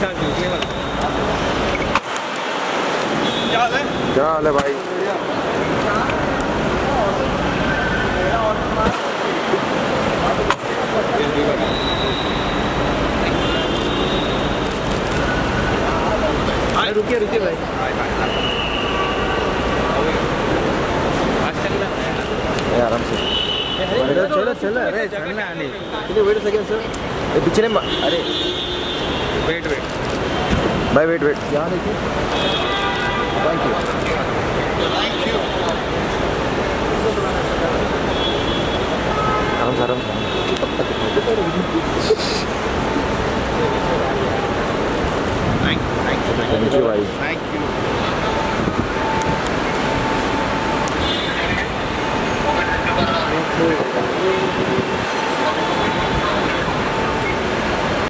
क्या हाल है भाई रुकिए रुकिए भाई आराम से चलो चलो चलो अरे चलना आने वेट सेकंड सर ये पीछे अरे भाई वेट वेट यहाँ देखिए थैंक यू थैंक यू हम सर थैंक यू भाई। Thank you